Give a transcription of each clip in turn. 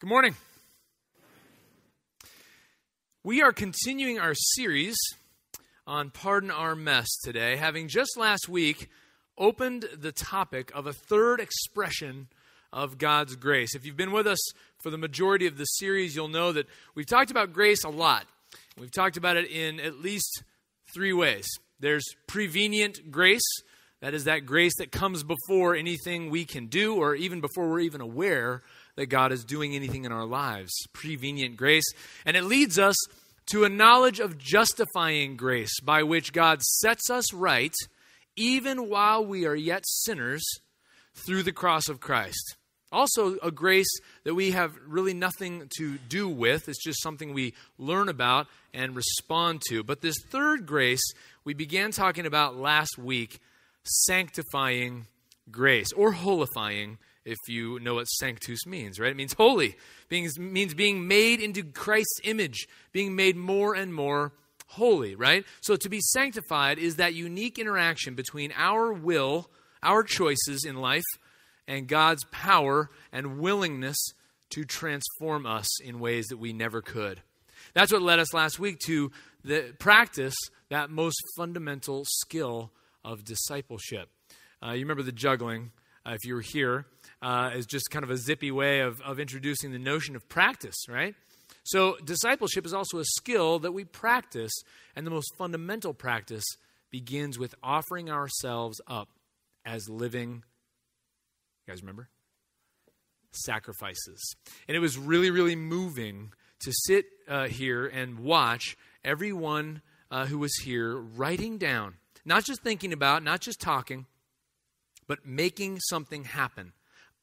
Good morning. We are continuing our series on Pardon Our Mess today, having just last week opened the topic of a third expression of God's grace. If you've been with us for the majority of the series, you'll know that we've talked about grace a lot. We've talked about it in at least three ways there's prevenient grace, that is, that grace that comes before anything we can do or even before we're even aware that God is doing anything in our lives. Prevenient grace. And it leads us to a knowledge of justifying grace by which God sets us right even while we are yet sinners through the cross of Christ. Also, a grace that we have really nothing to do with. It's just something we learn about and respond to. But this third grace we began talking about last week sanctifying grace or holifying if you know what sanctus means, right? It means holy. Being, means being made into Christ's image, being made more and more holy, right? So to be sanctified is that unique interaction between our will, our choices in life, and God's power and willingness to transform us in ways that we never could. That's what led us last week to the practice that most fundamental skill of discipleship. Uh, you remember the juggling, uh, if you were here uh, is just kind of a zippy way of, of introducing the notion of practice, right? So, discipleship is also a skill that we practice, and the most fundamental practice begins with offering ourselves up as living, you guys remember? Sacrifices. And it was really, really moving to sit uh, here and watch everyone uh, who was here writing down, not just thinking about, not just talking, but making something happen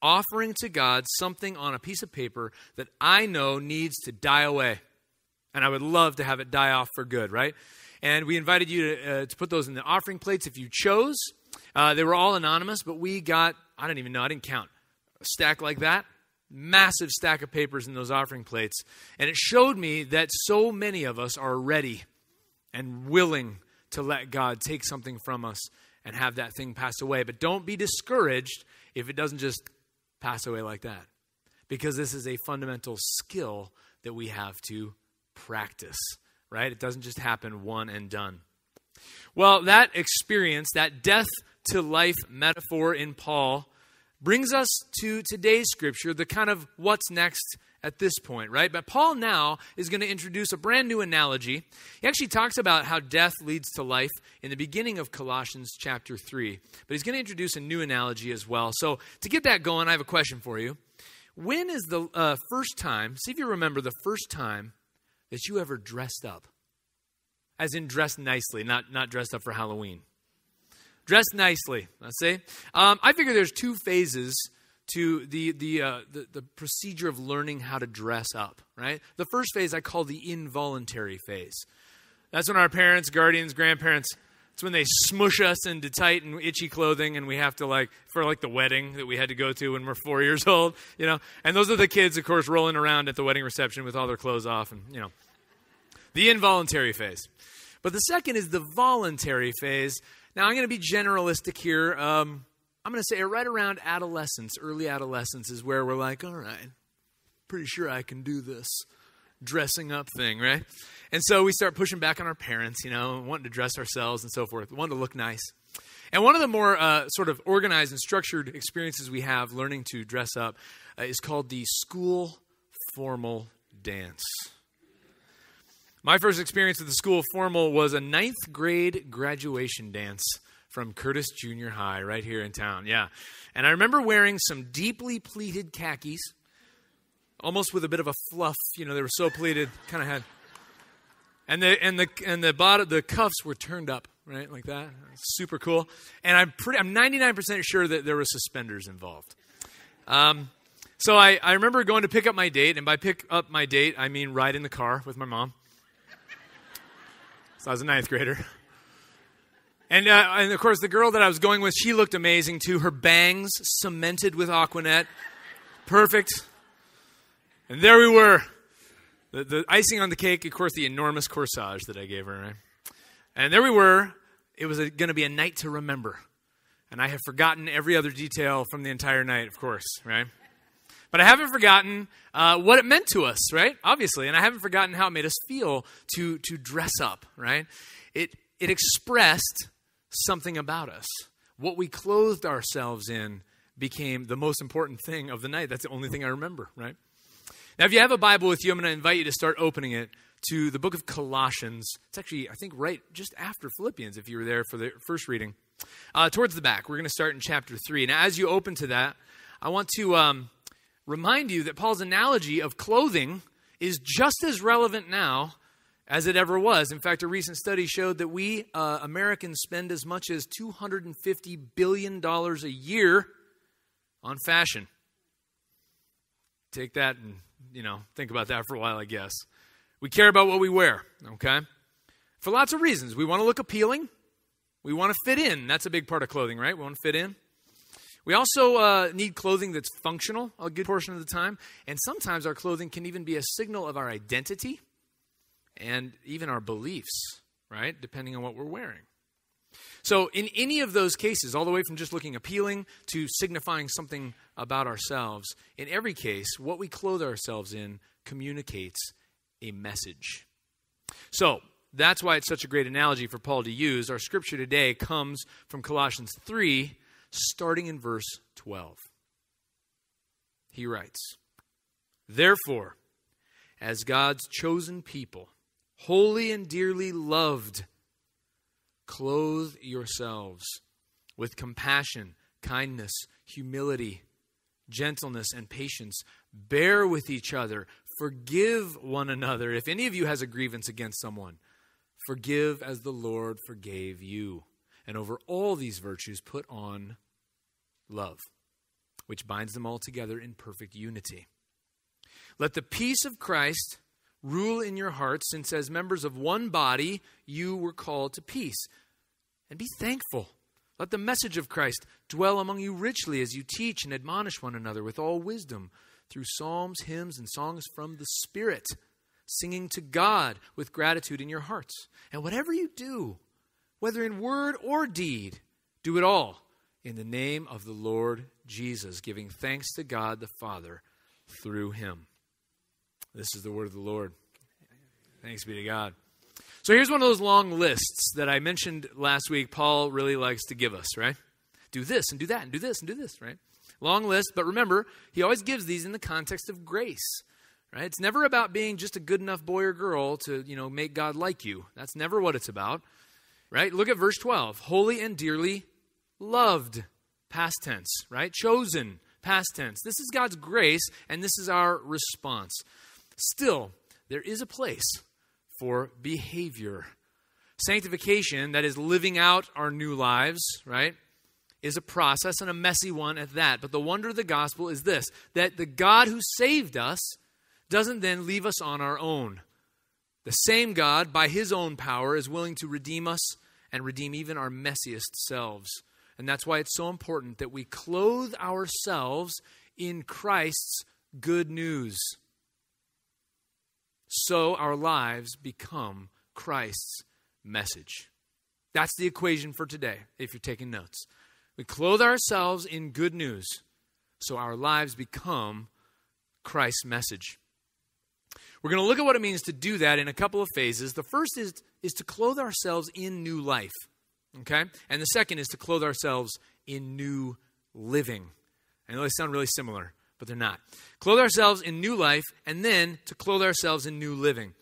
offering to God something on a piece of paper that I know needs to die away. And I would love to have it die off for good, right? And we invited you to, uh, to put those in the offering plates if you chose. Uh, they were all anonymous, but we got, I don't even know, I didn't count, a stack like that. Massive stack of papers in those offering plates. And it showed me that so many of us are ready and willing to let God take something from us and have that thing pass away. But don't be discouraged if it doesn't just pass away like that. Because this is a fundamental skill that we have to practice, right? It doesn't just happen one and done. Well, that experience, that death to life metaphor in Paul, brings us to today's scripture, the kind of what's next at this point, right? But Paul now is going to introduce a brand new analogy. He actually talks about how death leads to life in the beginning of Colossians chapter 3. But he's going to introduce a new analogy as well. So to get that going, I have a question for you. When is the uh, first time, see if you remember the first time that you ever dressed up? As in dressed nicely, not, not dressed up for Halloween. Dressed nicely, let's say. Um, I figure there's two phases to the, the, uh, the, the procedure of learning how to dress up, right? The first phase I call the involuntary phase. That's when our parents, guardians, grandparents, it's when they smush us into tight and itchy clothing and we have to like for like the wedding that we had to go to when we're four years old you know and those are the kids of course rolling around at the wedding reception with all their clothes off and you know the involuntary phase but the second is the voluntary phase now i'm going to be generalistic here um, I'm going to say it right around adolescence, early adolescence, is where we're like, all right, pretty sure I can do this dressing up thing, right? And so we start pushing back on our parents, you know, wanting to dress ourselves and so forth, wanting to look nice. And one of the more uh, sort of organized and structured experiences we have learning to dress up uh, is called the school formal dance. My first experience with the school formal was a ninth grade graduation dance from Curtis Junior High right here in town. Yeah. And I remember wearing some deeply pleated khakis, almost with a bit of a fluff. You know, they were so pleated, kind of had. And the and the and the bottom the cuffs were turned up, right, like that. Super cool. And I'm pretty I'm 99% sure that there were suspenders involved. Um, so I, I remember going to pick up my date, and by pick up my date, I mean ride in the car with my mom. So I was a ninth grader. And, uh, and of course, the girl that I was going with, she looked amazing too. Her bangs cemented with Aqua Net. Perfect. And there we were. The, the icing on the cake, of course, the enormous corsage that I gave her. Right? And there we were. It was going to be a night to remember. And I have forgotten every other detail from the entire night, of course, right? But I haven't forgotten uh, what it meant to us, right? Obviously. And I haven't forgotten how it made us feel to, to dress up, right? It, it expressed something about us. What we clothed ourselves in became the most important thing of the night. That's the only thing I remember, right? Now, if you have a Bible with you, I'm going to invite you to start opening it to the book of Colossians. It's actually, I think, right just after Philippians, if you were there for the first reading. Uh, towards the back, we're going to start in chapter 3. Now, as you open to that, I want to um, remind you that Paul's analogy of clothing is just as relevant now as it ever was. In fact, a recent study showed that we uh, Americans spend as much as $250 billion a year on fashion. Take that and, you know, think about that for a while, I guess. We care about what we wear, okay? For lots of reasons. We want to look appealing. We want to fit in. That's a big part of clothing, right? We want to fit in. We also uh, need clothing that's functional a good portion of the time. And sometimes our clothing can even be a signal of our identity and even our beliefs, right? Depending on what we're wearing. So, in any of those cases, all the way from just looking appealing to signifying something about ourselves, in every case, what we clothe ourselves in communicates a message. So, that's why it's such a great analogy for Paul to use. Our scripture today comes from Colossians 3, starting in verse 12. He writes, Therefore, as God's chosen people, holy and dearly loved, clothe yourselves with compassion, kindness, humility, gentleness, and patience. Bear with each other. Forgive one another. If any of you has a grievance against someone, forgive as the Lord forgave you. And over all these virtues, put on love, which binds them all together in perfect unity. Let the peace of Christ rule in your hearts, since as members of one body you were called to peace. And be thankful. Let the message of Christ dwell among you richly as you teach and admonish one another with all wisdom through psalms, hymns, and songs from the Spirit, singing to God with gratitude in your hearts. And whatever you do, whether in word or deed, do it all in the name of the Lord Jesus, giving thanks to God the Father through him. This is the word of the Lord. Thanks be to God. So here's one of those long lists that I mentioned last week. Paul really likes to give us, right? Do this and do that and do this and do this, right? Long list, but remember, he always gives these in the context of grace. Right? It's never about being just a good enough boy or girl to, you know, make God like you. That's never what it's about. Right? Look at verse 12. Holy and dearly loved, past tense, right? Chosen, past tense. This is God's grace, and this is our response. Still, there is a place for behavior. Sanctification, that is living out our new lives, right, is a process and a messy one at that. But the wonder of the gospel is this that the God who saved us doesn't then leave us on our own. The same God, by his own power, is willing to redeem us and redeem even our messiest selves. And that's why it's so important that we clothe ourselves in Christ's good news so our lives become Christ's message. That's the equation for today, if you're taking notes. We clothe ourselves in good news so our lives become Christ's message. We're going to look at what it means to do that in a couple of phases. The first is, is to clothe ourselves in new life, okay? And the second is to clothe ourselves in new living. I know they sound really similar, but they're not. Clothe ourselves in new life, and then to clothe ourselves in new living.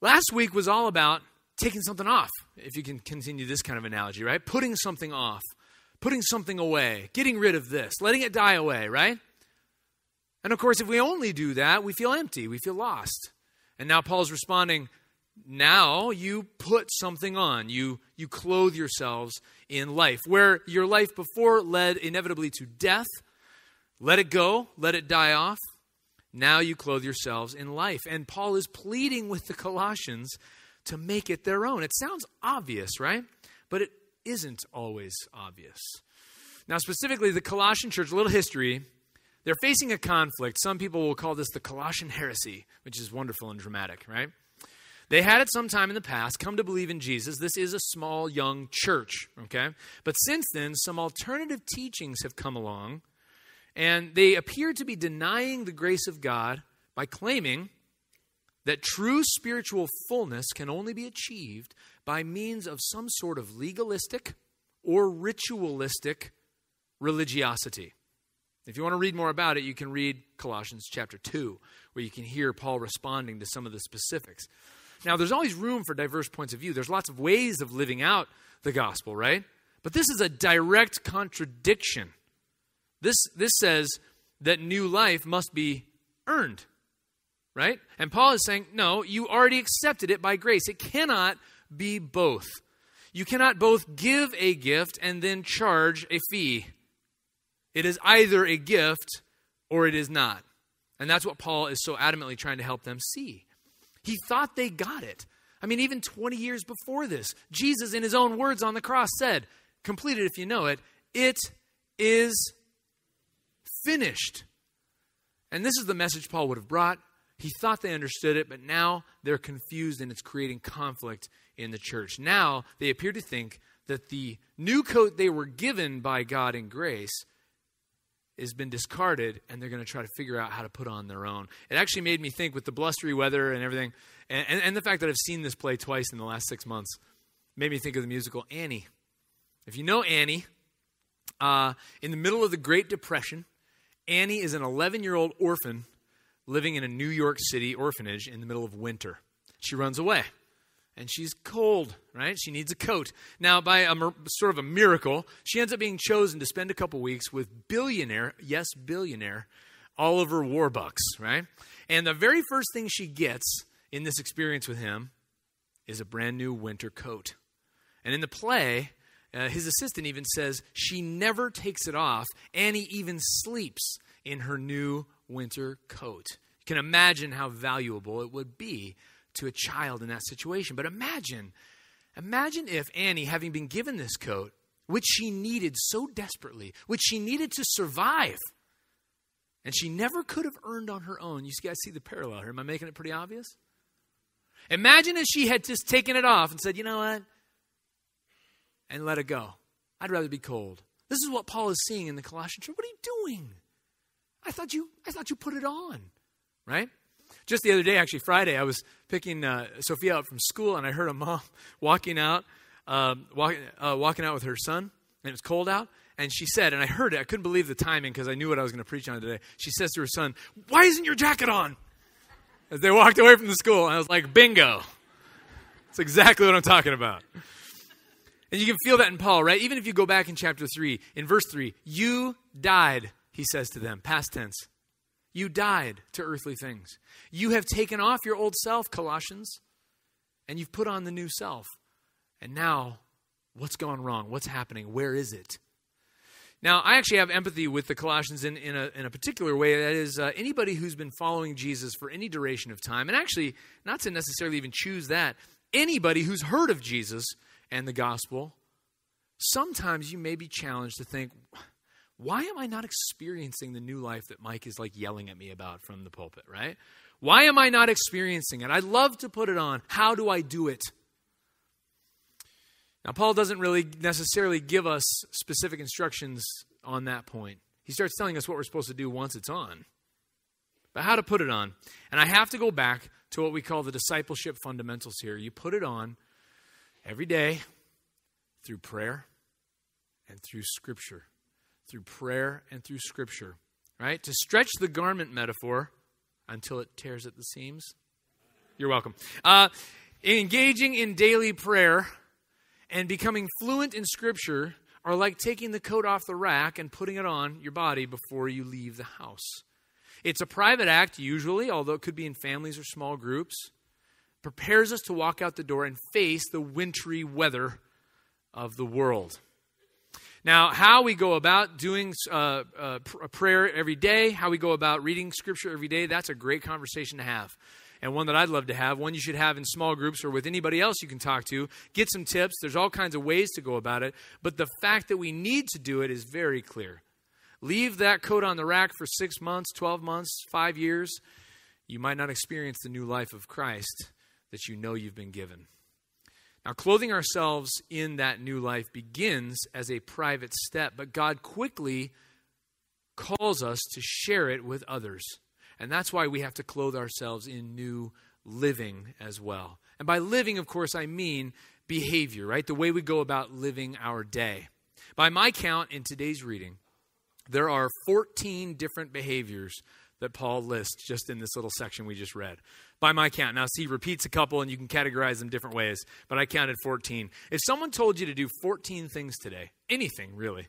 Last week was all about taking something off, if you can continue this kind of analogy, right? Putting something off, putting something away, getting rid of this, letting it die away, right? And of course, if we only do that, we feel empty, we feel lost. And now Paul's responding, now you put something on. You you clothe yourselves in life. Where your life before led inevitably to death, let it go, let it die off. Now you clothe yourselves in life. And Paul is pleading with the Colossians to make it their own. It sounds obvious, right? But it isn't always obvious. Now, specifically, the Colossian church, little history, they're facing a conflict. Some people will call this the Colossian heresy, which is wonderful and dramatic, right? They had at some time in the past come to believe in Jesus. This is a small, young church, okay? But since then, some alternative teachings have come along And they appear to be denying the grace of God by claiming that true spiritual fullness can only be achieved by means of some sort of legalistic or ritualistic religiosity. If you want to read more about it, you can read Colossians chapter 2, where you can hear Paul responding to some of the specifics. Now, there's always room for diverse points of view. There's lots of ways of living out the gospel, right? But this is a direct contradiction. This, this says that new life must be earned, right? And Paul is saying, no, you already accepted it by grace. It cannot be both. You cannot both give a gift and then charge a fee. It is either a gift or it is not. And that's what Paul is so adamantly trying to help them see. He thought they got it. I mean, even 20 years before this, Jesus, in his own words on the cross, said, Complete it if you know it, it is finished. And this is the message Paul would have brought. He thought they understood it, but now they're confused and it's creating conflict in the church. Now they appear to think that the new coat they were given by God in grace has been discarded and they're going to try to figure out how to put on their own. It actually made me think with the blustery weather and everything, and, and, and the fact that I've seen this play twice in the last six months, made me think of the musical Annie. If you know Annie, uh, in the middle of the Great Depression, Annie is an 11 year old orphan living in a New York City orphanage in the middle of winter. She runs away and she's cold, right? She needs a coat. Now, by a sort of a miracle, she ends up being chosen to spend a couple weeks with billionaire, yes, billionaire, Oliver Warbucks, right? And the very first thing she gets in this experience with him is a brand new winter coat. And in the play, uh, his assistant even says she never takes it off. Annie even sleeps in her new winter coat. You can imagine how valuable it would be to a child in that situation. But imagine, imagine if Annie, having been given this coat, which she needed so desperately, which she needed to survive, and she never could have earned on her own. You guys see the parallel here. Am I making it pretty obvious? Imagine if she had just taken it off and said, you know what? And let it go. I'd rather be cold. This is what Paul is seeing in the Colossian church. What are you doing? I thought you I thought you put it on. Right? Just the other day, actually, Friday, I was picking uh, Sophia up from school, and I heard a mom walking out, uh, walk, uh, walking out with her son, and it was cold out. And she said, and I heard it, I couldn't believe the timing because I knew what I was going to preach on today. She says to her son, Why isn't your jacket on? As they walked away from the school, and I was like, Bingo. That's exactly what I'm talking about. And you can feel that in Paul, right? Even if you go back in chapter 3, in verse 3, you died, he says to them, past tense. You died to earthly things. You have taken off your old self, Colossians, and you've put on the new self. And now, what's gone wrong? What's happening? Where is it? Now, I actually have empathy with the Colossians in, in, a, in a particular way. That is, uh, anybody who's been following Jesus for any duration of time, and actually, not to necessarily even choose that, anybody who's heard of Jesus and the gospel, sometimes you may be challenged to think, why am I not experiencing the new life that Mike is like yelling at me about from the pulpit, right? Why am I not experiencing it? I'd love to put it on. How do I do it? Now, Paul doesn't really necessarily give us specific instructions on that point. He starts telling us what we're supposed to do once it's on, but how to put it on. And I have to go back to what we call the discipleship fundamentals here. You put it on every day through prayer and through Scripture through prayer and through Scripture, right? To stretch the garment metaphor until it tears at the seams. You're welcome. Uh, engaging in daily prayer and becoming fluent in Scripture are like taking the coat off the rack and putting it on your body before you leave the house. It's a private act, usually, although it could be in families or small groups. Prepares us to walk out the door and face the wintry weather of the world. Now, how we go about doing uh, uh, a prayer every day, how we go about reading scripture every day, that's a great conversation to have. And one that I'd love to have, one you should have in small groups or with anybody else you can talk to. Get some tips. There's all kinds of ways to go about it. But the fact that we need to do it is very clear. Leave that coat on the rack for six months, 12 months, five years. You might not experience the new life of Christ that you know you've been given. Now, clothing ourselves in that new life begins as a private step, but God quickly calls us to share it with others. And that's why we have to clothe ourselves in new living as well. And by living, of course, I mean behavior, right? The way we go about living our day. By my count in today's reading, there are 14 different behaviors that Paul lists just in this little section we just read. By my count. Now, see, he repeats a couple and you can categorize them different ways, but I counted 14. If someone told you to do 14 things today, anything really,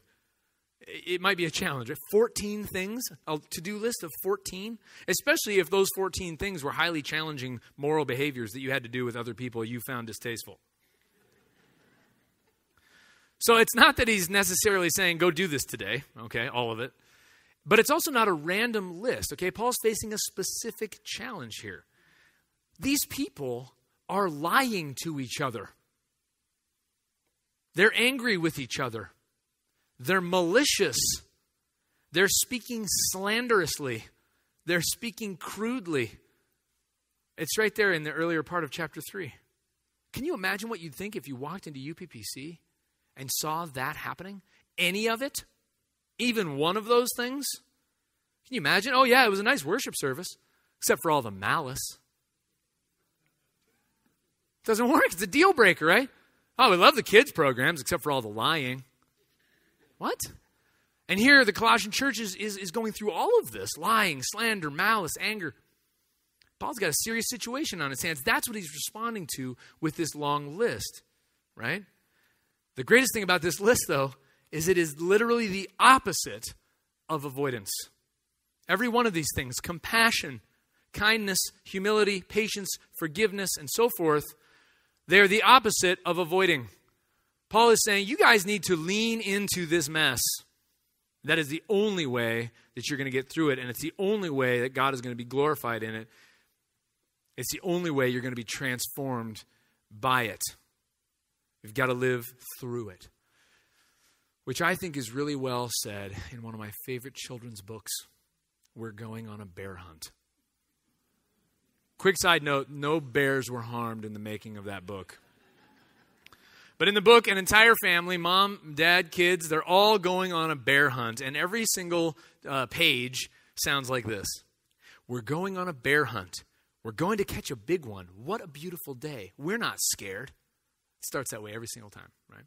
it might be a challenge. 14 things, a to do list of 14, especially if those 14 things were highly challenging moral behaviors that you had to do with other people you found distasteful. So it's not that he's necessarily saying, go do this today, okay, all of it. But it's also not a random list, okay? Paul's facing a specific challenge here. These people are lying to each other, they're angry with each other. They're malicious. They're speaking slanderously. They're speaking crudely. It's right there in the earlier part of chapter 3. Can you imagine what you'd think if you walked into UPPC and saw that happening? Any of it? Even one of those things? Can you imagine? Oh, yeah, it was a nice worship service, except for all the malice. It Doesn't work. It's a deal breaker, right? Oh, we love the kids' programs, except for all the lying. What? And here the Colossian church is, is, is going through all of this lying, slander, malice, anger. Paul's got a serious situation on his hands. That's what he's responding to with this long list, right? The greatest thing about this list, though, is it is literally the opposite of avoidance. Every one of these things compassion, kindness, humility, patience, forgiveness, and so forth they are the opposite of avoiding. Paul is saying, you guys need to lean into this mess. That is the only way that you're going to get through it, and it's the only way that God is going to be glorified in it. It's the only way you're going to be transformed by it. You've got to live through it. Which I think is really well said in one of my favorite children's books. We're going on a bear hunt. Quick side note no bears were harmed in the making of that book. But in the book, an entire family mom, dad, kids they're all going on a bear hunt. And every single uh, page sounds like this We're going on a bear hunt. We're going to catch a big one. What a beautiful day. We're not scared. It starts that way every single time, right?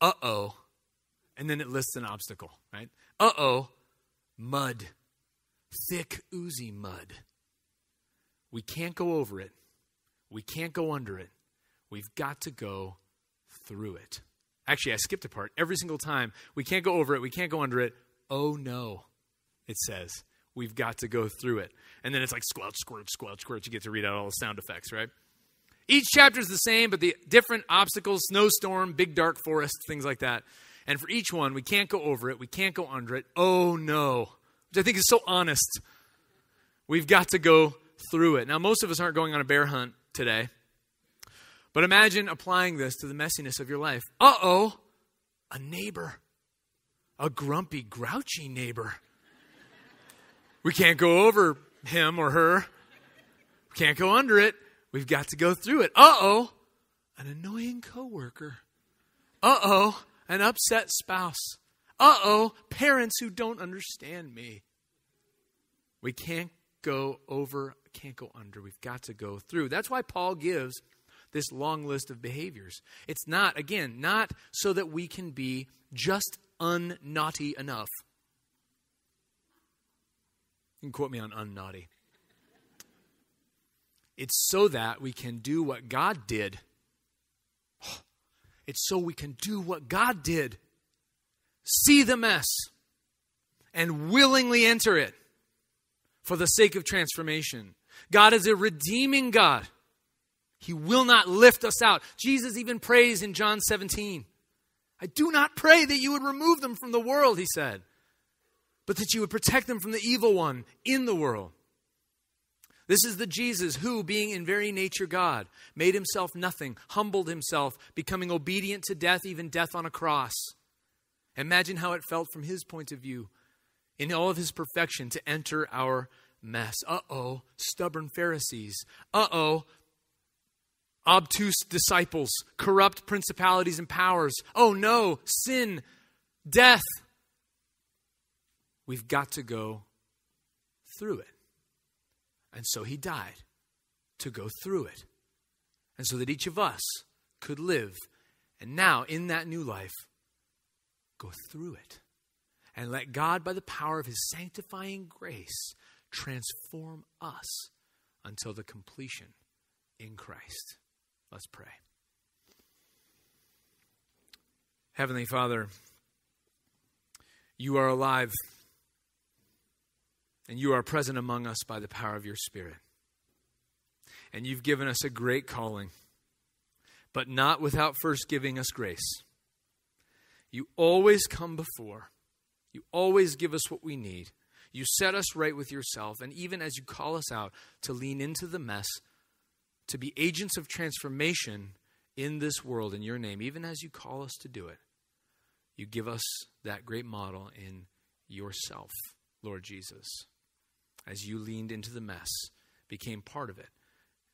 Uh oh. And then it lists an obstacle, right? Uh oh. Mud. Thick, oozy mud. We can't go over it. We can't go under it. We've got to go through it. Actually, I skipped a part. Every single time, we can't go over it, we can't go under it. Oh no, it says. We've got to go through it. And then it's like squelch, squelch, squelch, squelch. You get to read out all the sound effects, right? Each chapter is the same, but the different obstacles snowstorm, big dark forest, things like that. And for each one, we can't go over it, we can't go under it. Oh no. Which I think is so honest. We've got to go through it. Now, most of us aren't going on a bear hunt today. But imagine applying this to the messiness of your life. Uh oh, a neighbor, a grumpy, grouchy neighbor. We can't go over him or her, we can't go under it. We've got to go through it. Uh oh, an annoying coworker. Uh oh, an upset spouse. Uh oh, parents who don't understand me. We can't go over, can't go under. We've got to go through. That's why Paul gives this long list of behaviors. It's not, again, not so that we can be just unnaughty enough. You can quote me on unnaughty. It's so that we can do what God did. It's so we can do what God did. See the mess and willingly enter it for the sake of transformation. God is a redeeming God. He will not lift us out. Jesus even prays in John 17. I do not pray that you would remove them from the world, he said, but that you would protect them from the evil one in the world. This is the Jesus who, being in very nature God, made himself nothing, humbled himself, becoming obedient to death, even death on a cross. Imagine how it felt from his point of view, in all of his perfection, to enter our mess. Uh oh, stubborn Pharisees. Uh oh, obtuse disciples, corrupt principalities and powers. Oh no, sin, death. we've got to go through it. And so he died to go through it. And so that each of us could live. And now, in that new life, go through it. And let God, by the power of his sanctifying grace, transform us until the completion in Christ. Let's pray. Heavenly Father, you are alive and you are present among us by the power of your Spirit. And you've given us a great calling, but not without first giving us grace. You always come before, you always give us what we need. You set us right with yourself, and even as you call us out to lean into the mess, to be agents of transformation in this world in your name, even as you call us to do it, you give us that great model in yourself, Lord Jesus, as you leaned into the mess, became part of it,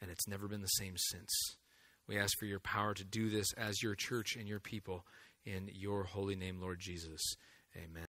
and it's never been the same since. We ask for your power to do this as your church and your people in your holy name, Lord Jesus. Amen.